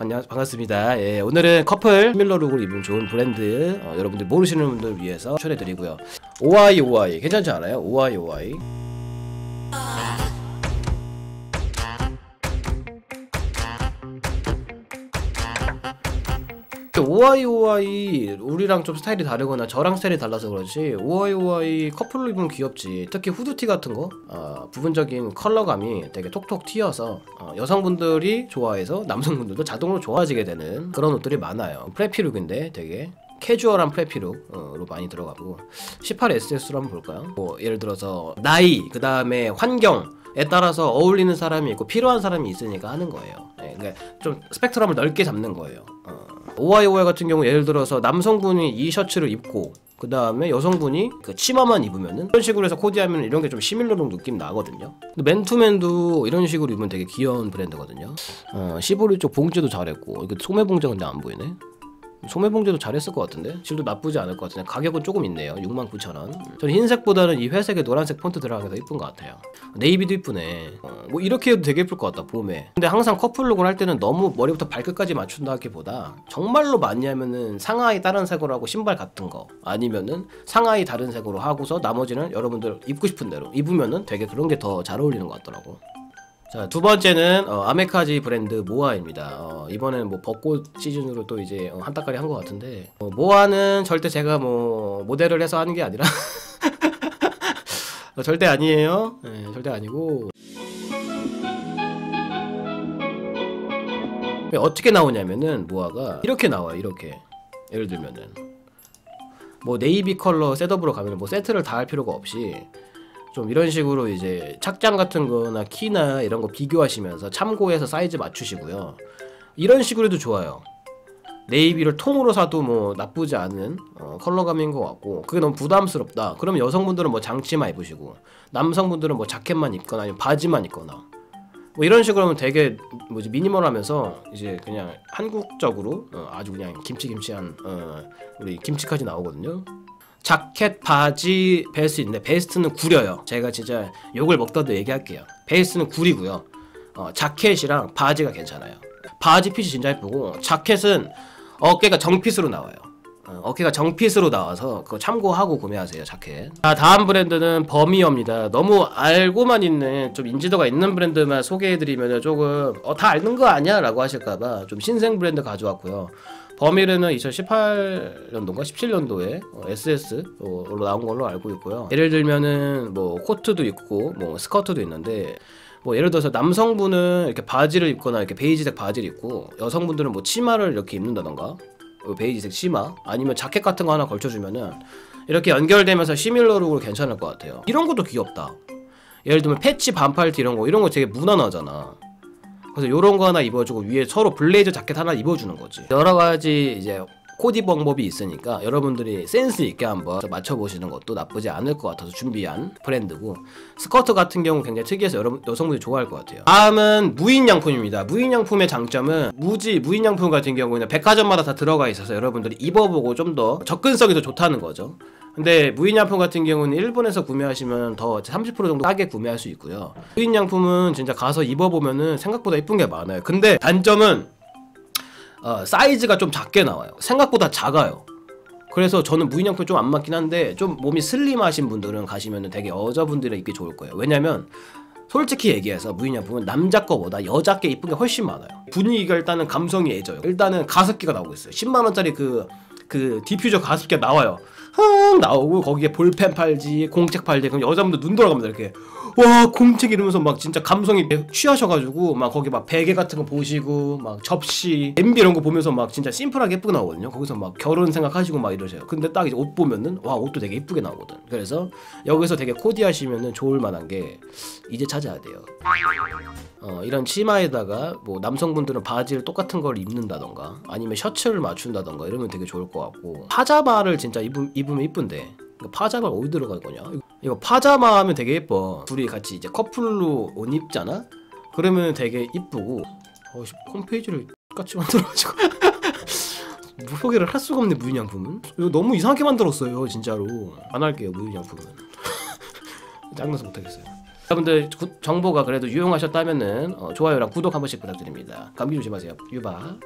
안녕 반갑습니다. 예, 오늘은 커플 similar look을 입은 좋은 브랜드 어, 여러분들 모르시는 분들 위해서 추천해드리고요. 오아이 오아이 괜찮지 않아요? 오아이 오아이. 오아이 오아이 우리랑 좀 스타일이 다르거나 저랑 스타일이 달라서 그렇지 오아이 오아이 커플로 입으면 귀엽지 특히 후드티 같은 거 어, 부분적인 컬러감이 되게 톡톡 튀어서 어, 여성분들이 좋아해서 남성분들도 자동으로 좋아지게 되는 그런 옷들이 많아요 preppy look인데 되게 캐주얼한 프레피룩으로 많이 들어가고 18SS로 한번 볼까요? 뭐 예를 들어서 나이 그 다음에 환경 에 따라서 어울리는 사람이 있고 필요한 사람이 있으니까 하는 거예요. 네, 그러니까 좀 스펙트럼을 넓게 잡는 거예요. 어. 오아이오아이 같은 경우 예를 들어서 남성분이 이 셔츠를 입고 그 다음에 여성분이 그 치마만 입으면은 이런 식으로 해서 코디하면 이런 게 좀 시밀러룩 느낌 나거든요. 근데 맨투맨도 이런 식으로 입으면 되게 귀여운 브랜드거든요. 어, 시보리 쪽 봉제도 잘했고 이거 소매 봉제 근데 안 보이네. 소매 봉제도 잘했을 것 같은데? 질도 나쁘지 않을 것 같은데? 가격은 조금 있네요. 69,000원. 저는 흰색보다는 이 회색에 노란색 폰트 들어가게 더 이쁜 것 같아요. 네이비도 이쁘네. 어, 뭐 이렇게 해도 되게 이쁠 것 같다 봄에. 근데 항상 커플룩을 할 때는 너무 머리부터 발끝까지 맞춘다 하기보다 정말로 많이 하면은 상하의 다른 색으로 하고 신발 같은 거 아니면은 상하의 다른 색으로 하고서 나머지는 여러분들 입고 싶은 대로 입으면은 되게 그런 게 더 잘 어울리는 것 같더라고 자, 두 번째는 어, 아메카지 브랜드 모아입니다. 어, 이번에는 뭐 벚꽃 시즌으로 또 이제 어, 한따까리 한 것 같은데 어, 모아는 절대 제가 뭐 모델을 해서 하는 게 아니라 어, 절대 아니에요. 네, 절대 아니고 어떻게 나오냐면은 모아가 이렇게 나와요. 이렇게 예를 들면은 뭐 네이비 컬러 셋업으로 가면 뭐 세트를 다 할 필요가 없이 좀 이런 식으로 이제 착장 같은 거나 키나 이런 거 비교하시면서 참고해서 사이즈 맞추시고요. 이런 식으로 해도 좋아요. 네이비를 통으로 사도 뭐 나쁘지 않은 어, 컬러감인 것 같고 그게 너무 부담스럽다. 그러면 여성분들은 뭐 장치만 입으시고 남성분들은 뭐 자켓만 입거나 아니면 바지만 입거나 뭐 이런 식으로 하면 되게 뭐지 미니멀하면서 이제 그냥 한국적으로 어, 아주 그냥 김치김치한 어, 우리 김치까지 나오거든요. 자켓, 바지, 베스트인데 베스트는 구려요. 제가 진짜 욕을 먹더라도 얘기할게요. 베스트는 구리고요. 어, 자켓이랑 바지가 괜찮아요. 바지 핏이 진짜 예쁘고 자켓은 어깨가 정핏으로 나와요. 어, 깨가 정핏으로 나와서 그거 참고하고 구매하세요 자켓. 자 다음 브랜드는 버미어입니다. 너무 알고만 있는 좀 인지도가 있는 브랜드만 소개해드리면 조금 어, 다 아는 거 아니야?라고 하실까봐 좀 신생 브랜드 가져왔고요. 버밀은 2018년도인가 17년도에 SS로 나온 걸로 알고 있고요. 예를 들면은 뭐 코트도 있고 뭐 스커트도 있는데 뭐 예를 들어서 남성분은 이렇게 바지를 입거나 이렇게 베이지색 바지를 입고 여성분들은 뭐 치마를 이렇게 입는다던가 뭐 베이지색 치마 아니면 자켓 같은 거 하나 걸쳐주면은 이렇게 연결되면서 시밀러룩으로 괜찮을 것 같아요. 이런 것도 귀엽다. 예를 들면 패치 반팔티 이런 거 이런 거 되게 무난하잖아. 그래서 요런 거 하나 입어주고 위에 서로 블레이저 자켓 하나 입어주는 거지. 여러 가지 이제 코디 방법이 있으니까 여러분들이 센스 있게 한번 맞춰보시는 것도 나쁘지 않을 것 같아서 준비한 브랜드고 스커트 같은 경우 굉장히 특이해서 여러분 여성분들이 좋아할 것 같아요. 다음은 무인양품입니다. 무인양품의 장점은 무지 무인양품 같은 경우에는 백화점마다 다 들어가 있어서 여러분들이 입어보고 좀 더 접근성이 더 좋다는 거죠 근데 무인양품 같은 경우는 일본에서 구매하시면 더 30% 정도 싸게 구매할 수 있고요. 무인양품은 진짜 가서 입어보면은 생각보다 이쁜 게 많아요. 근데 단점은 어, 사이즈가 좀 작게 나와요. 생각보다 작아요. 그래서 저는 무인양품 좀 안 맞긴 한데 좀 몸이 슬림하신 분들은 가시면 되게 여자분들이 입기 좋을 거예요. 왜냐면 솔직히 얘기해서 무인양품은 남자 거보다 여자 게 이쁜 게 훨씬 많아요. 분위기가 일단은 감성이 애져요. 일단은 가습기가 나오고 있어요. 10만원짜리 그, 그 디퓨저 가습기가 나와요 흥 나오고 거기에 볼펜 팔지 공책 팔지. 그럼 여자분들 눈 돌아갑니다 이렇게. 와 공책 이러면서 막 진짜 감성에 취하셔가지고 막 거기 막 베개 같은 거 보시고 막 접시 냄비 이런 거 보면서 막 진짜 심플하게 예쁘게 나오거든요. 거기서 막 결혼 생각하시고 막 이러세요. 근데 딱 이제 옷 보면은 와 옷도 되게 예쁘게 나오거든. 그래서 여기서 되게 코디하시면은 좋을 만한 게 이제 찾아야 돼요. 어, 이런 치마에다가 뭐 남성분들은 바지를 똑같은 걸 입는다던가 아니면 셔츠를 맞춘다던가 이러면 되게 좋을 것 같고. 파자마를 진짜 입으, 입으면 이쁜데. 파자마 어디 들어갈 거냐? 이거 파자마 하면 되게 예뻐. 둘이 같이 이제 커플로 옷 입잖아? 그러면 되게 이쁘고. 어, 홈페이지를 똑같이 만들어가지고. 소개를 할 수가 없네 무인양품은. 이거 너무 이상하게 만들었어요 진짜로. 안 할게요 무인양품은. 짱나서 못하겠어요. 여러분들 구- 정보가 그래도 유용하셨다면은 어, 좋아요랑 구독 한 번씩 부탁드립니다. 감기 조심하세요. 유바.